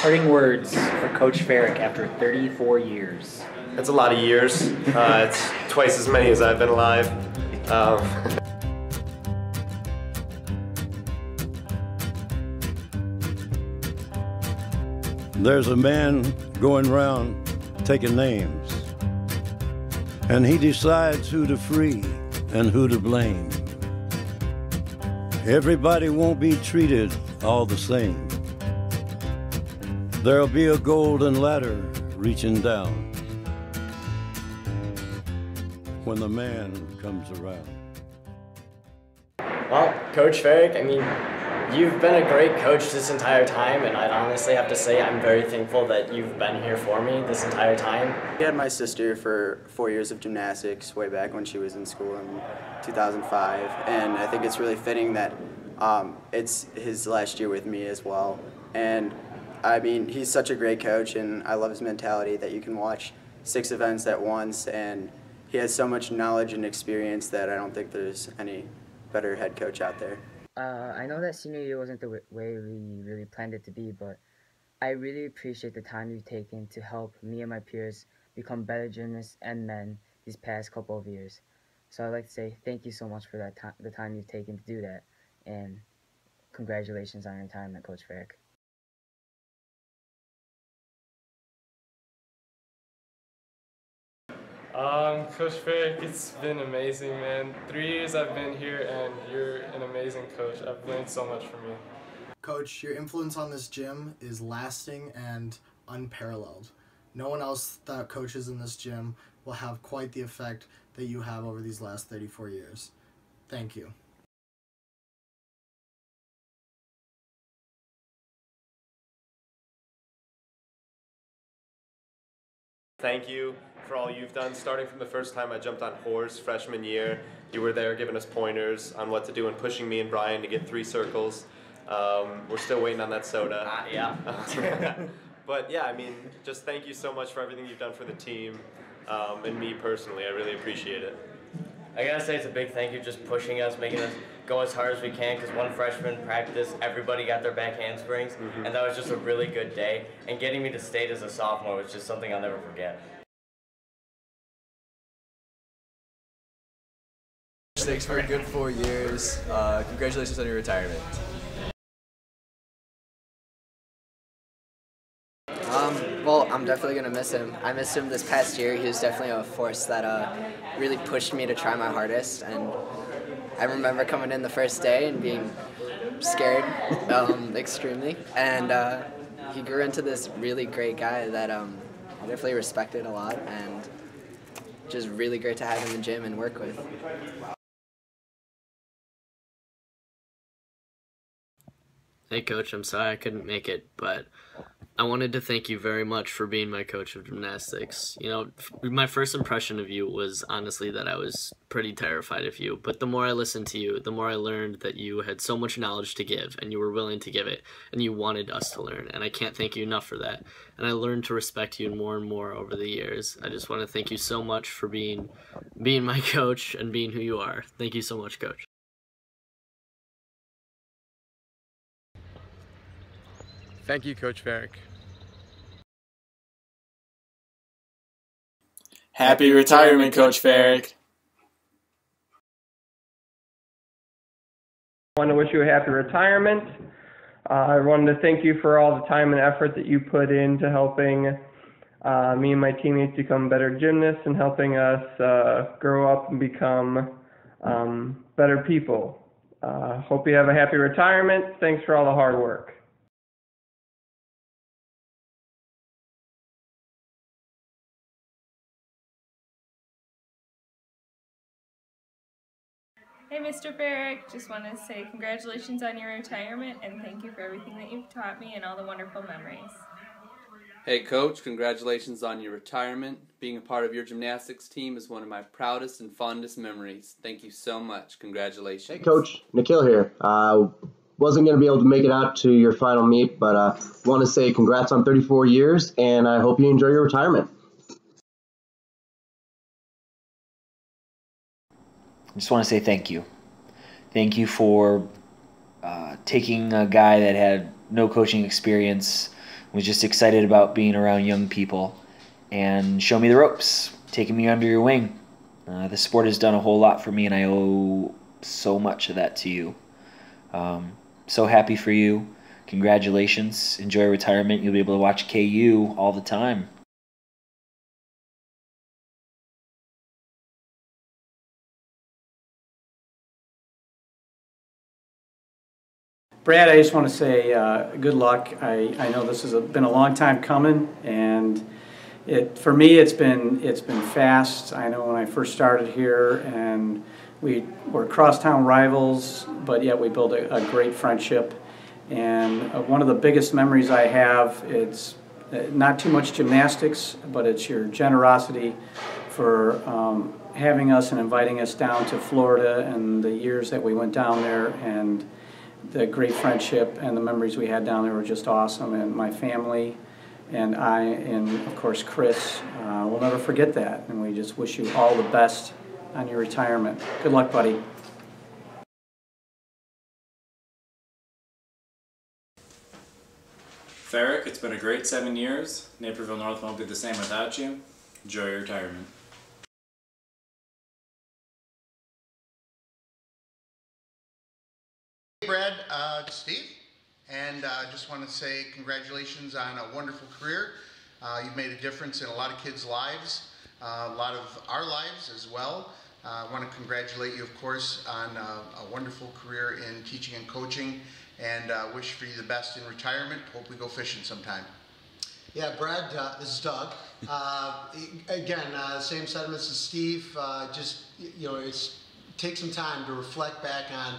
Parting words for Coach Foerch after 34 years. That's a lot of years. Uh, it's twice as many as I've been alive. Um, There's a man going round taking names, and he decides who to free and who to blame. Everybody won't be treated all the same. There'll be a golden ladder reaching down when the man comes around. Well, Coach Foerch, I mean, you've been a great coach this entire time, and I'd honestly have to say I'm very thankful that you've been here for me this entire time. I had my sister for four years of gymnastics way back when she was in school in 2005, and I think it's really fitting that um, it's his last year with me as well. And I mean, he's such a great coach, and I love his mentality that you can watch six events at once, and he has so much knowledge and experience that I don't think there's any better head coach out there. Uh, I know that senior year wasn't the way we really planned it to be, but I really appreciate the time you've taken to help me and my peers become better gymnasts and men these past couple of years. So I'd like to say thank you so much for that time, the time you've taken to do that, and congratulations on your retirement, Coach Foerch. Um, Coach Foerch, it's been amazing, man. Three years I've been here, and you're an amazing coach. I've learned so much from you. Coach, your influence on this gym is lasting and unparalleled. No one else that coaches in this gym will have quite the effect that you have over these last 34 years. Thank you. thank you for all you've done, starting from the first time I jumped on horse freshman year. You were there giving us pointers on what to do and pushing me and Brian to get three circles. Um, we're still waiting on that soda. Uh, yeah. but yeah, I mean, just thank you so much for everything you've done for the team um, and me personally. I really appreciate it. I gotta say it's a big thank you just pushing us, making us go as hard as we can because one freshman practice, everybody got their back handsprings, mm-hmm. and that was just a really good day. And getting me to state as a sophomore was just something I'll never forget. Thanks for a good four years. Uh, congratulations on your retirement. Um, well, I'm definitely gonna miss him. I missed him this past year. He was definitely a force that uh, really pushed me to try my hardest. And I remember coming in the first day and being scared um, extremely. And uh, he grew into this really great guy that um, I definitely respected a lot, and just really great to have him in the gym and work with. Hey, coach, I'm sorry I couldn't make it, but I wanted to thank you very much for being my coach of gymnastics. You know, my first impression of you was honestly that I was pretty terrified of you, but the more I listened to you, the more I learned that you had so much knowledge to give and you were willing to give it and you wanted us to learn, and I can't thank you enough for that. And I learned to respect you more and more over the years. I just want to thank you so much for being being my coach and being who you are. Thank you so much, coach. Thank you, Coach Foerch. Happy retirement, Coach Foerch. I want to wish you a happy retirement. Uh, I wanted to thank you for all the time and effort that you put into helping uh, me and my teammates become better gymnasts and helping us uh, grow up and become um, better people. Uh, hope you have a happy retirement. Thanks for all the hard work. Hey, Mr. Foerch. Just want to say congratulations on your retirement and thank you for everything that you've taught me and all the wonderful memories. Hey, Coach, congratulations on your retirement. Being a part of your gymnastics team is one of my proudest and fondest memories. Thank you so much. Congratulations. Hey, Coach. Nikhil here. Uh, wasn't going to be able to make it out to your final meet, but uh, want to say congrats on 34 years, and I hope you enjoy your retirement. I just want to say thank you. Thank you for uh, taking a guy that had no coaching experience was just excited about being around young people and show me the ropes, taking me under your wing. Uh, the sport has done a whole lot for me, and I owe so much of that to you. Um, so happy for you. Congratulations. Enjoy retirement. You'll be able to watch KU all the time. Brad, I just want to say uh, good luck. I, I know this has been a long time coming, and it for me it's been it's been fast. I know when I first started here, and we were crosstown rivals, but yet we built a, a great friendship. And uh, one of the biggest memories I have it's uh, not too much gymnastics, but it's your generosity for um, having us and inviting us down to Florida and the years that we went down there and the great friendship and the memories we had down there were just awesome. And my family and I, and of course Chris, uh, will never forget that. And we just wish you all the best on your retirement. Good luck, buddy. Foerch, it's been a great seven years. Naperville North won't be the same without you. Enjoy your retirement. Brad, uh, Steve, and I uh, just want to say congratulations on a wonderful career. Uh, you've made a difference in a lot of kids' lives, uh, a lot of our lives as well. Uh, I want to congratulate you, of course, on uh, a wonderful career in teaching and coaching, and wish for you the best in retirement. Hope we go fishing sometime. Yeah, Brad, this is Doug. again, same sentiments as Steve. just you know, it's take some time to reflect back on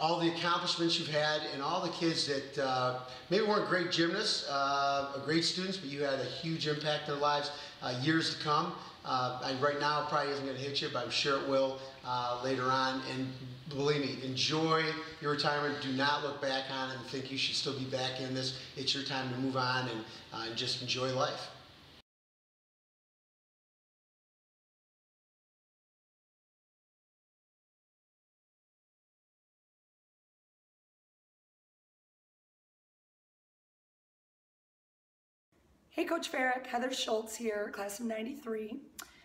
all the accomplishments you've had and all the kids that uh, maybe weren't great gymnasts, uh, great students, but you had a huge impact in their lives uh, years to come. Uh, and right now, it probably isn't going to hit you, but I'm sure it will uh, later on. And believe me, enjoy your retirement. Do not look back on it and think you should still be back in this. It's your time to move on and, uh, and just enjoy life. Hey Coach Foerch, Heather Schultz here, class of 93.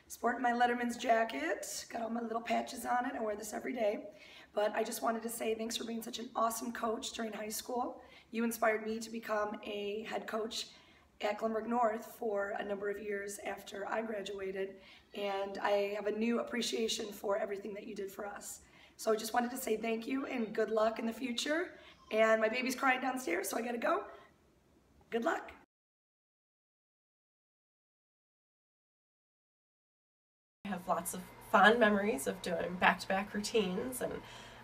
Sporting my Letterman's jacket, got all my little patches on it, I wear this every day. But I just wanted to say thanks for being such an awesome coach during high school. You inspired me to become a head coach at Glenbrook North for a number of years after I graduated, and I have a new appreciation for everything that you did for us. So I just wanted to say thank you and good luck in the future. And my baby's crying downstairs, so I gotta go. Good luck. Have lots of fond memories of doing back-to-back routines and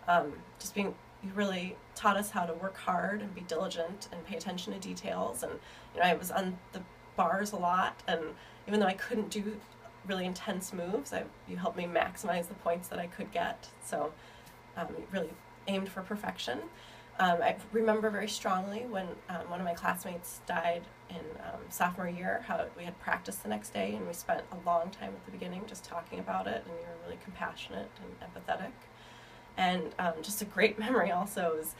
um, just being you really taught us how to work hard and be diligent and pay attention to details. And you know I was on the bars a lot and even though I couldn't do really intense moves I, you helped me maximize the points that I could get. So um, really aimed for perfection um, I remember very strongly when um, one of my classmates died in um, sophomore year, how we had practice the next day, and we spent a long time at the beginning just talking about it, and you were really compassionate and empathetic. And um, just a great memory also is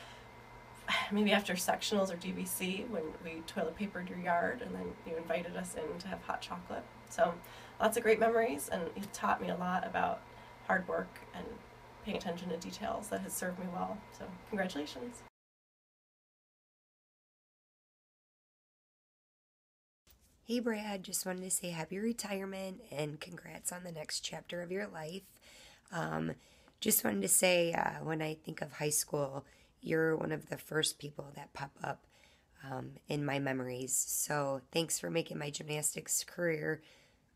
maybe after sectionals or DVC when we toilet papered your yard, and then you invited us in to have hot chocolate. So lots of great memories, and it taught me a lot about hard work and paying attention to details that has served me well. So congratulations. Hey Brad, just wanted to say happy retirement and congrats on the next chapter of your life. Um, just wanted to say, uh, when I think of high school, you're one of the first people that pop up um, in my memories. So thanks for making my gymnastics career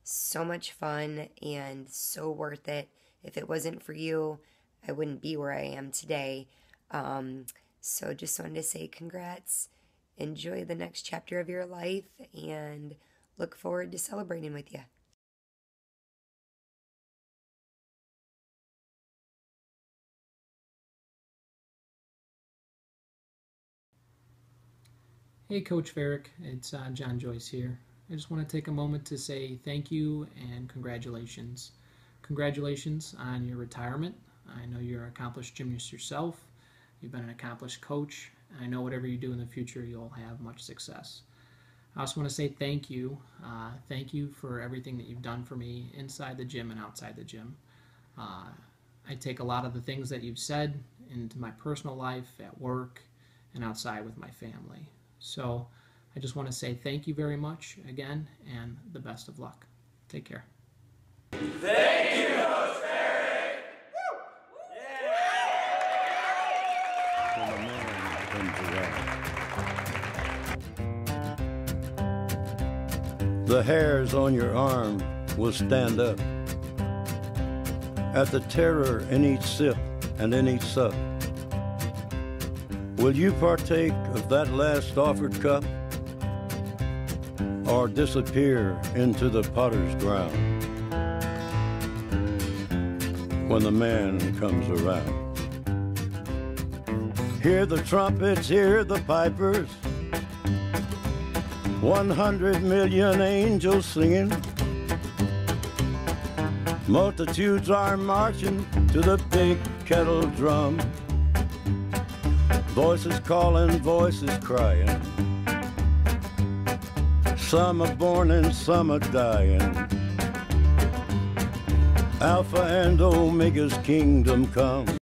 so much fun and so worth it. If it wasn't for you, I wouldn't be where I am today. Um, so just wanted to say congrats. Enjoy the next chapter of your life and look forward to celebrating with you. Hey, Coach Foerch, it's uh, John Joyce here. I just want to take a moment to say thank you and congratulations. Congratulations on your retirement. I know you're an accomplished gymnast yourself. You've been an accomplished coach. I know whatever you do in the future, you'll have much success. I also want to say thank you. Uh, thank you for everything that you've done for me inside the gym and outside the gym. Uh, I take a lot of the things that you've said into my personal life, at work, and outside with my family. So I just want to say thank you very much again and the best of luck. Take care. Thank you, The hairs on your arm will stand up at the terror in each sip and in each sup. Will you partake of that last offered cup or disappear into the potter's ground when the man comes around? Hear the trumpets, hear the pipers. 100 million angels singing. Multitudes are marching to the big kettle drum. Voices calling, voices crying. Some are born and some are dying. Alpha and Omega's kingdom come.